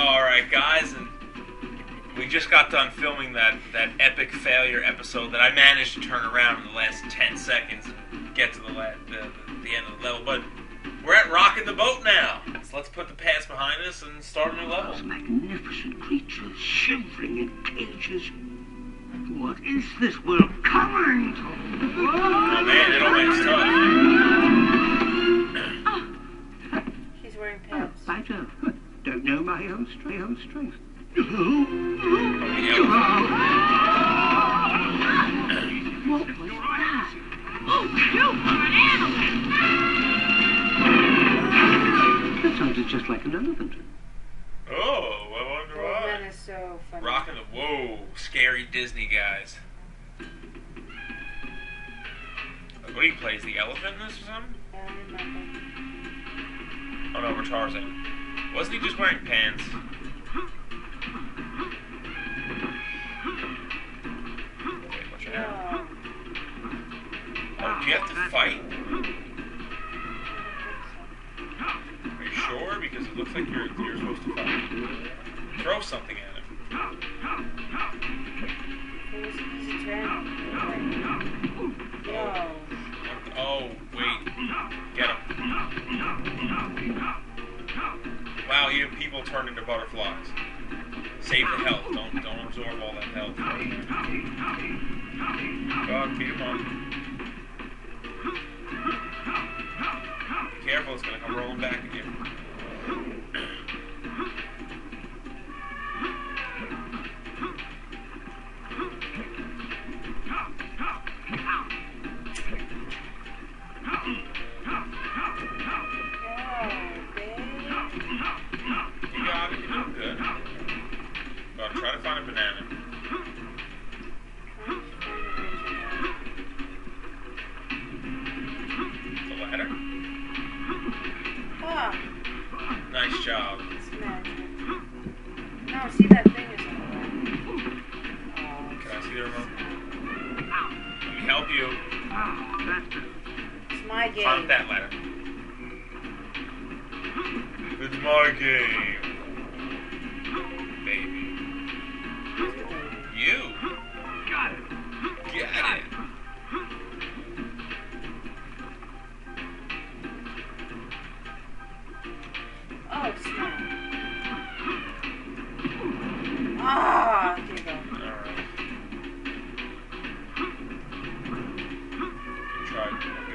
All right, guys, and we just got done filming that that epic failure episode that I managed to turn around in the last ten seconds and get to the la- the, the end of the level. But we're at rocking the boat now, so let's put the past behind us and start a new level. Those magnificent creatures shivering in cages. What is this world coming to? Strength. Own strength. Oh, yeah. What was that? That sounded just like an elephant. Oh, I wonder Oh, why. Ben is so funny. Rocking the whoa, scary Disney guys. What do you play? Is the elephant in this or something? I don't remember. Oh no, we're Tarzan. Wasn't he just wearing pants? You have to fight? Are you sure? Because it looks like you're you're supposed to fight. Throw something at him. Yo. Oh, wait. Get him. Wow, you have people turned into butterflies. Save the health. Don't don't absorb all that health. God, beat him careful, it's gonna come rolling back at you. Try to find a banana. You. Ah, that's It's my game. Climb that ladder. It's my game. Baby.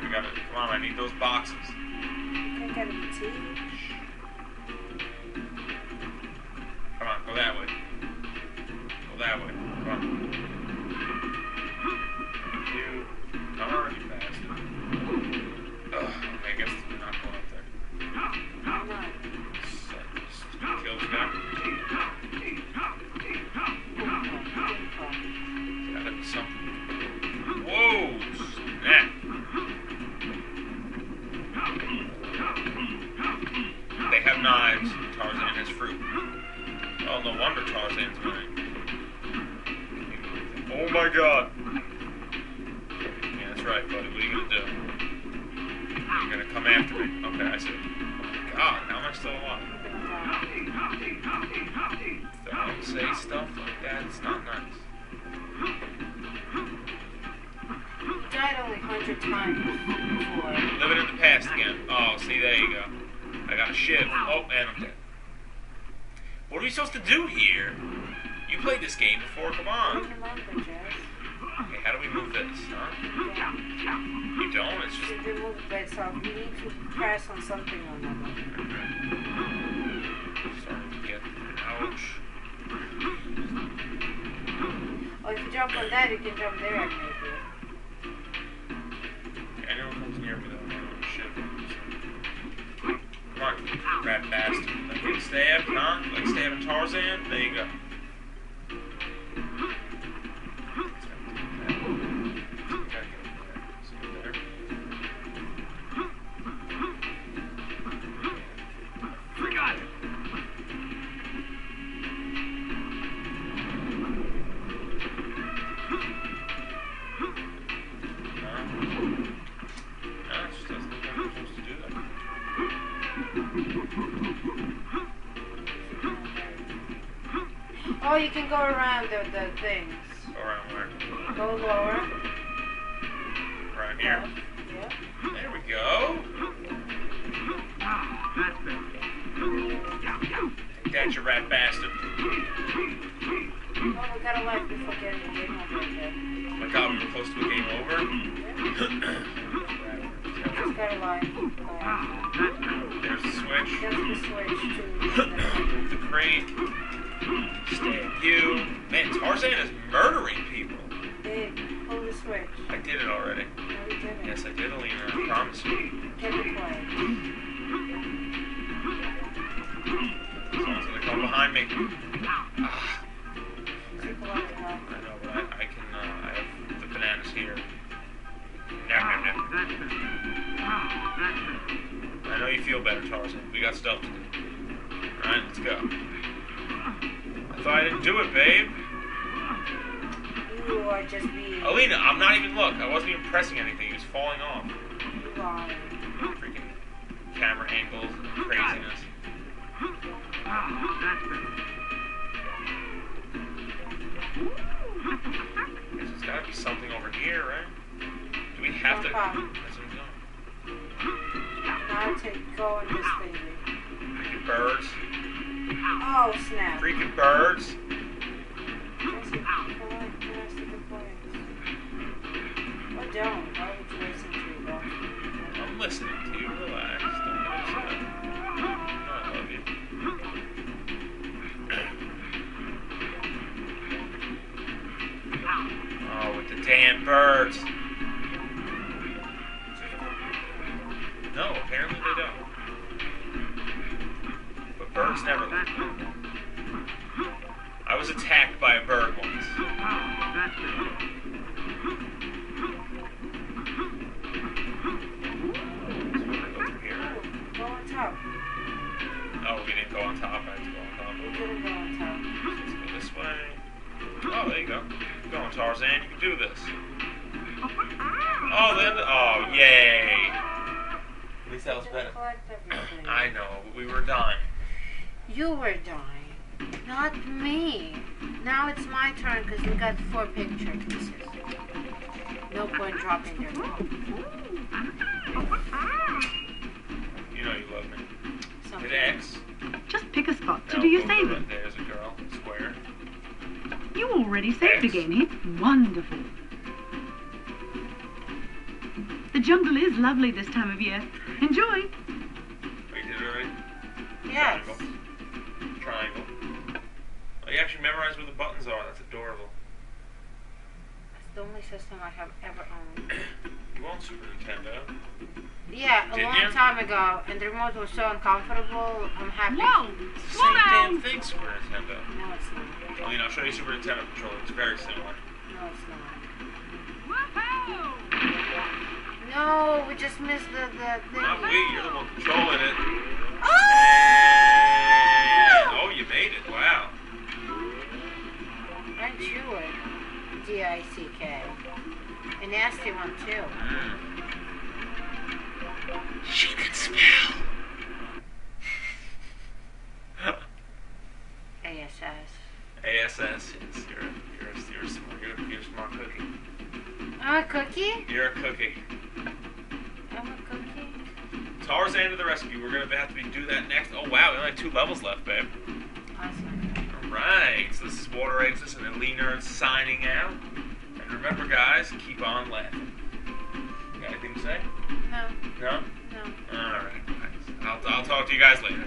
We got. Come on, I need those boxes. Can get a tea. Come on, go that way. Go that way. Come on. Knives. Tarzan has fruit. Oh, no wonder Tarzan's winning. Oh my god! Yeah, that's right, buddy. What are you gonna do? You're gonna come after me. Okay, I see. Oh god, how am I still alive? Don't say stuff like that. It's not nice. Died only hundred times before. Living in the past again. Oh, see, there you go. I got a shiv. Oh, and I'm dead. What are we supposed to do here? You played this game before. Come on. don't remember, Jess. Okay, how do we move this? Huh? You don't. It's just. Should remove it by itself. You need to press on something or another. Starting to get. Ouch. Oh, if you jump on that, you can jump there, maybe. Anyone comes near me, though, rat bastard. Huh? Like stabbing Tarzan? There you go. Oh, you can go around the, the things. Around where? Go lower. Around here. Yeah. There we go. Ah, that's better. Take that, you rat bastard. Oh, we got a life before getting the game over again. My god, we were close to a game over. Just gotta a Stab you. Man, Tarzan is murdering people. Big. Pull oh, the switch. I did it already. No, you didn't. Yes, I did, Alina. I promise you. Get the. Someone's gonna come behind me. Babe. You are just being. Alina, I'm not even, look, I wasn't even pressing anything. He was falling off. You are. Freaking camera angles and craziness. That's better. Guess there's gotta be something over here, right? Do we have to? That's what I'm doing. Now take go in this baby. Freaking birds. Oh snap. Freaking birds. That's a good point. That's a good point. Or don't. Why would you listen to that? I'm listening to you. Relax. Don't get upset. I love you. Oh, with the damn birds. No, apparently they don't. But birds never leave. I was attacked by a bird once. That's better. So we're gonna go through here. Go on top. Oh, we didn't go on top. I had to go on top. We didn't go on top. Let's go this way. Oh, there you go. Keep going, Tarzan. You can do this. Oh, then. Oh, yay. At least that was better. I know, but we were dying. You were dying, not me. Now it's my turn because we got four picture pieces. No point dropping their phone. You know you love me. Something. Hit X. Just pick a spot to Now do your over saving. right There's a girl. Square. You already saved X. again, eh? Wonderful. The jungle is lovely this time of year. Enjoy. Oh, you did it already? Yes. Triangle. Triangle. You actually memorized where the buttons are. That's adorable. That's the only system I have ever owned. You own Super Nintendo. Yeah, a Didn't long you? time ago, and the remote was so uncomfortable. I'm happy. Whoa! It's the Slow same damn down! thing, Super Nintendo. No, it's not. Oh, you know, I'll show you Super Nintendo controller. It's very similar. No, it's not. Woohoo! No, we just missed the the thing. Not we, you're the one controlling it. Oh! And, oh, you made it. Wow. A D-I-C-K? A nasty one too. Mm. She can smell. ASS. ASS. Yes, you're, a- you're, a- you're, smart, you're, you're a smart cookie. I'm a cookie? You're a cookie. I'm a cookie? Tarzan to the rescue. We're gonna have to do that next. Oh wow, we only have two levels left, babe. Awesome. Right. So this is WaterExodus and Alinerd signing out. And remember, guys, keep on laughing. You got anything to say? No, No. no. All right. I'll, I'll talk to you guys later.